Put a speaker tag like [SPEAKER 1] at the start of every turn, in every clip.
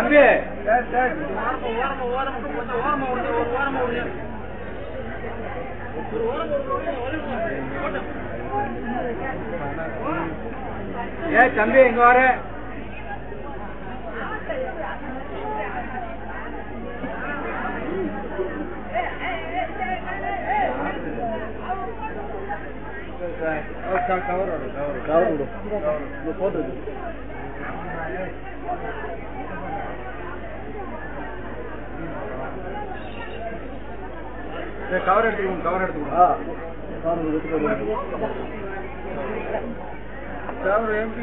[SPEAKER 1] தம்பி. ஏ தம்பி இங்க வர. கவர் கவர் கவர் போட்டு கவர் எடுத்துக்கணும் கவர் எடுத்துக்கணும் கவர் எம்பி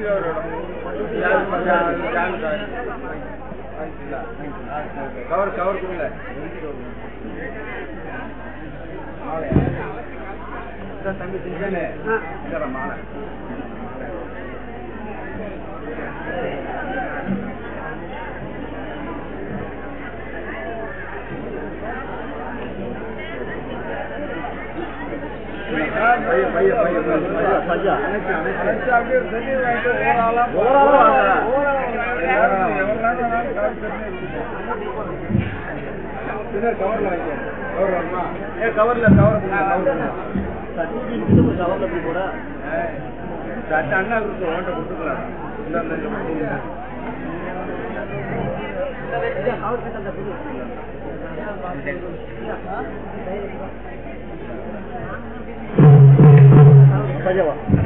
[SPEAKER 1] கவர் கவர் கொடுங்க. தம்பி செஞ்சேன்னு மாலை. கவர்ல கவர்ல கவர் கவர்ல போய் கூட அண்ணா கொடுத்து ஓட்ட கொடுத்துக்கலாம்
[SPEAKER 2] по делу.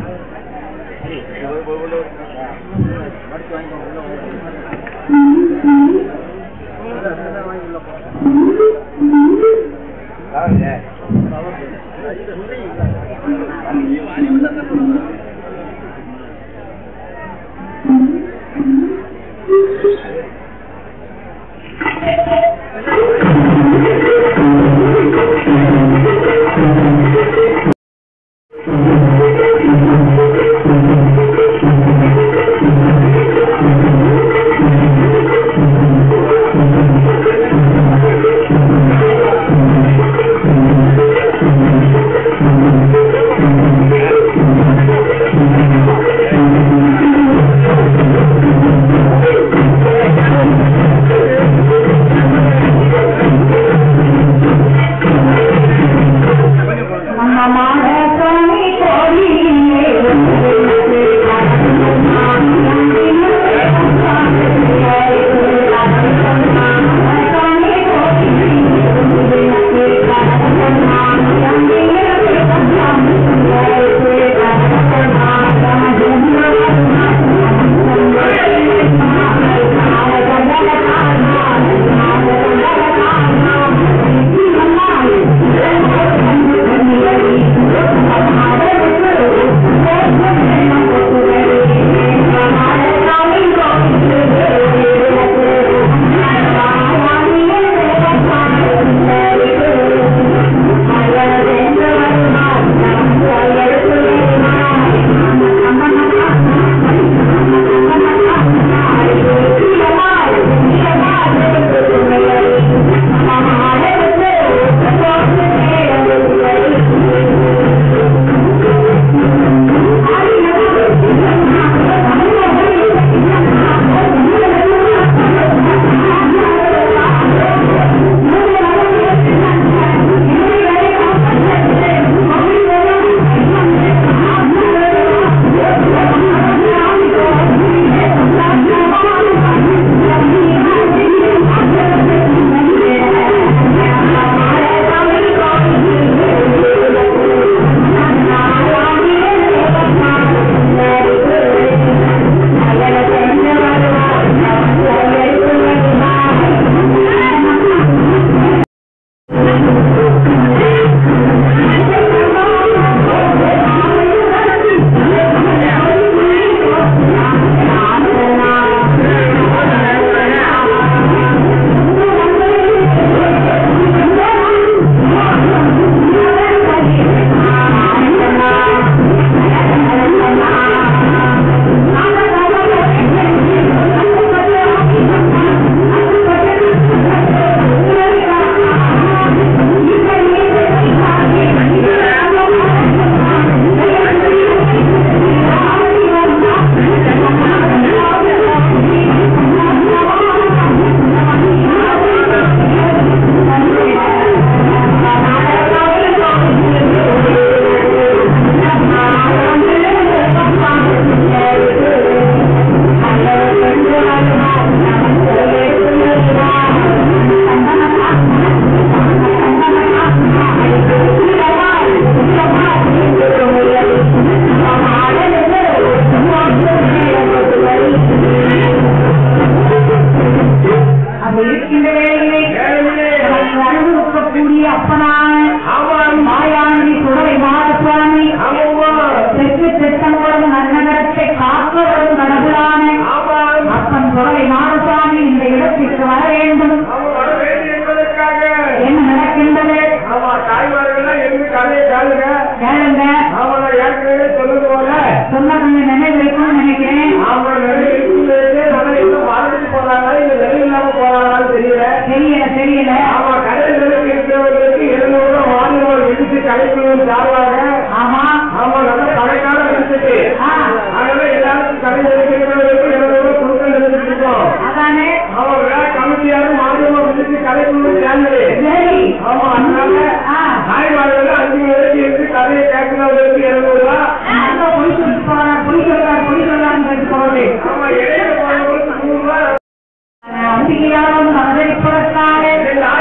[SPEAKER 2] सिया हर प्रकार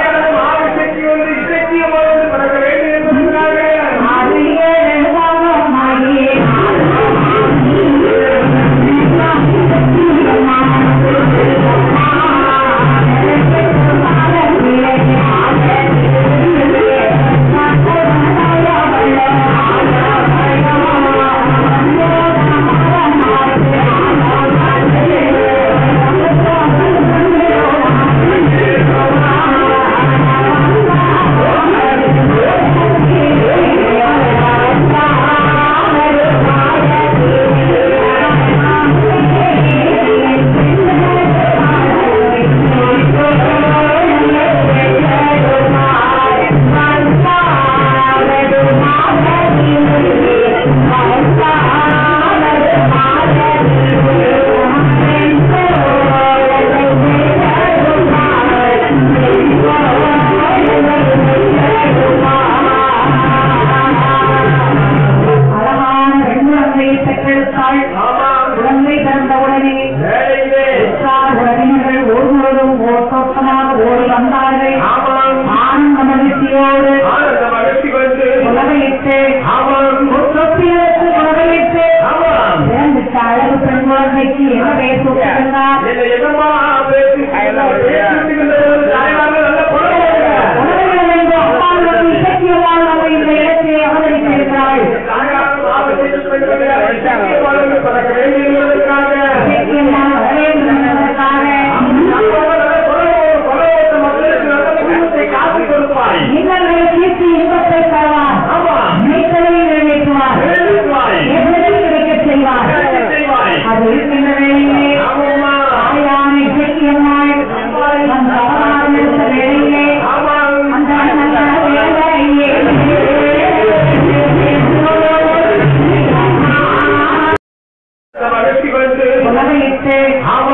[SPEAKER 2] लिखते हम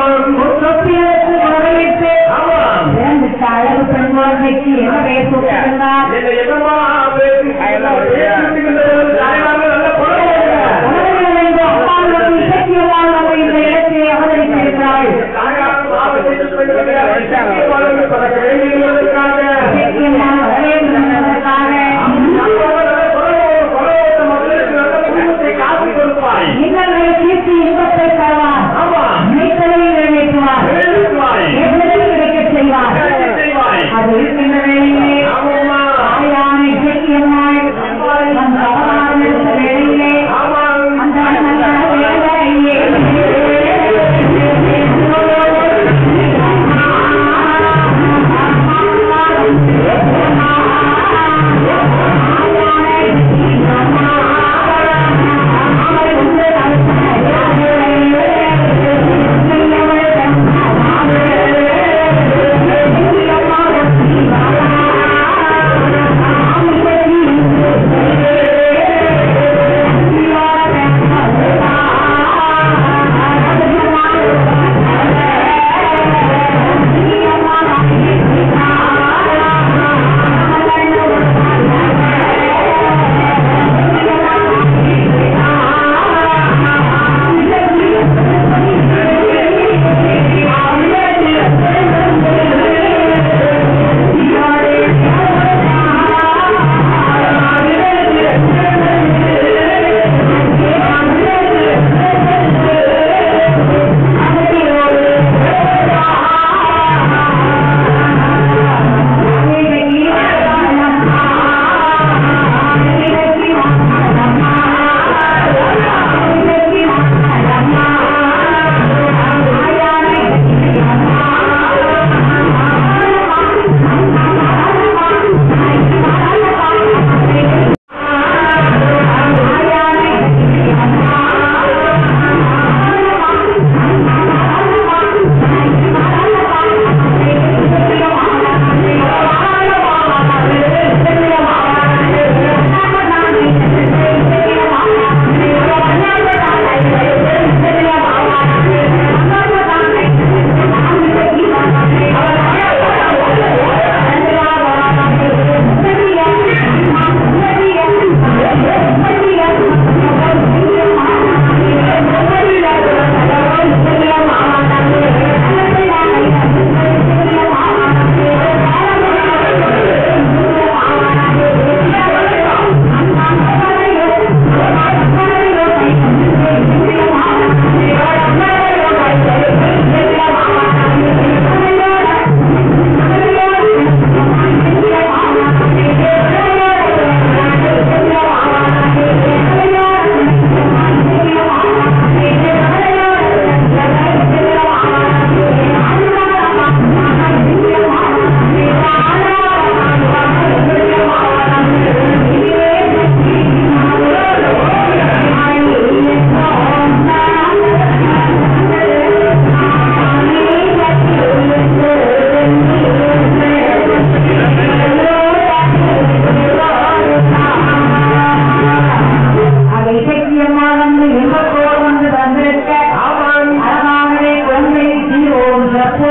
[SPEAKER 2] ಸಾಯಲು ಪರಿಮಾಣ ವ್ಯಕ್ತಿ ಎಲ್ಲ ಬೇಕು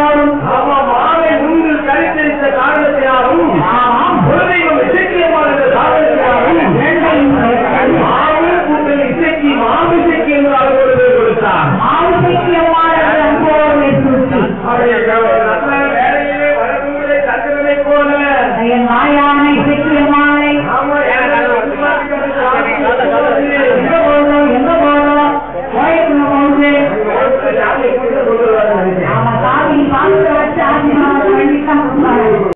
[SPEAKER 2] one